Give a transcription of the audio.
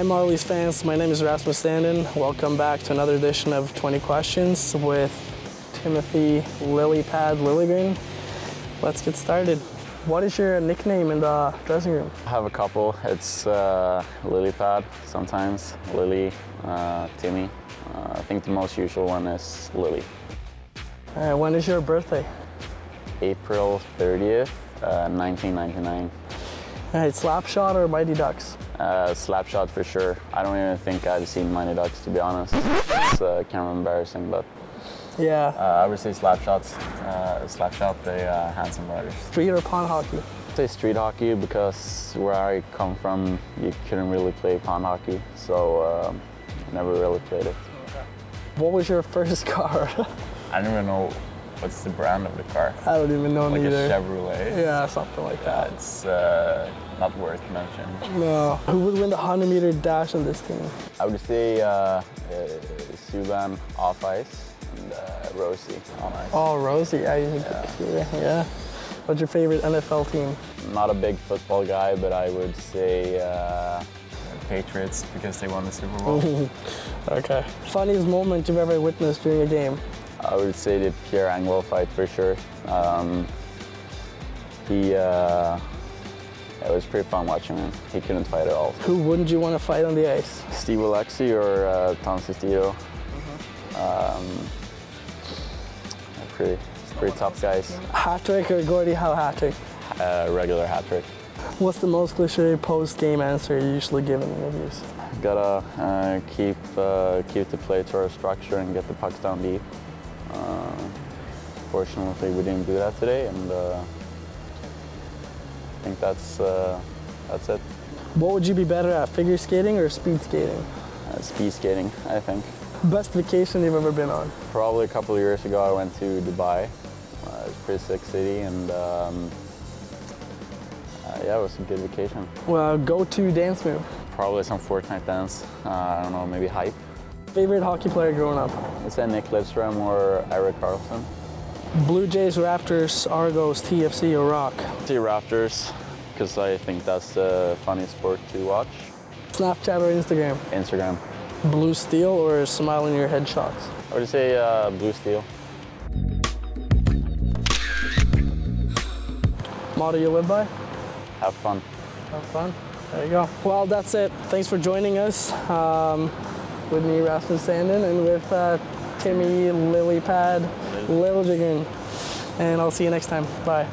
Hi Marlies fans, my name is Rasmus Sandin. Welcome back to another edition of 20 Questions with Timothy Lilypad Liljegren. Let's get started. What is your nickname in the dressing room? I have a couple. It's uh, Lilypad sometimes, Lily, uh, Timmy. Uh, I think the most usual one is Lily. Uh, when is your birthday? April 30th, uh, 1999. All right, slap shot or Mighty Ducks? Uh, slap shot for sure. I don't even think I've seen Mighty Ducks to be honest. It's uh, kind of embarrassing, but Yeah. uh, I would say Slapshot's. Uh, slap shot the uh, Hanson brothers. Street or pond hockey? I'd say street hockey because where I come from, you couldn't really play pond hockey, so um, never really played it. What was your first car? I don't even know what's the brand of the car. I don't even know Like neither. a Chevrolet. Yeah, something like Yeah, that. it's uh, not worth mentioning. No. Who would win the 100 meter dash on this team? I would say uh, uh, Subban off ice and uh, Rosie on ice. Oh, Rosie. Yeah, he's a good yeah. yeah. What's your favorite NFL team? Not a big football guy, but I would say uh, Patriots because they won the Super Bowl. Okay. Funniest moment you've ever witnessed during a game? I would say the Pierre Engvall fight for sure. Um, he, uh, it was pretty fun watching him. He couldn't fight at all. Who wouldn't you want to fight on the ice? Steve Oleksy or uh, Tom Sestito. Um, they're pretty, pretty tough guys. Hat trick or Gordie Howe hat trick? Uh, regular hat trick. What's the most cliche post-game answer you usually give in interviews? Gotta uh, keep uh, keep the play to our structure and get the pucks down deep. Uh, fortunately, we didn't do that today, and uh, I think that's uh, that's it. What would you be better at, figure skating or speed skating? Uh, speed skating, I think. Best vacation you've ever been on? Probably a couple of years ago, I went to Dubai. Uh, it's a pretty sick city, and um, uh, yeah, it was a good vacation. Well, go-to dance move. Probably some Fortnite dance. Uh, I don't know, maybe hype. Favorite hockey player growing up? Is that Nick Lidstrom or Erik Karlsson? Blue Jays, Raptors, Argos, TFC, or Rock? See Raptors, because I think that's the funniest sport to watch. Snapchat or Instagram? Instagram. Blue Steel or Smile in Your Headshots? I would say uh, Blue Steel. Motto you live by? Have fun. Have fun. There you go. Well, that's it. Thanks for joining us. Um, with me, Rasmus Sandin, and with uh, Timmy Lilypad Liljegren. And I'll see you next time. Bye.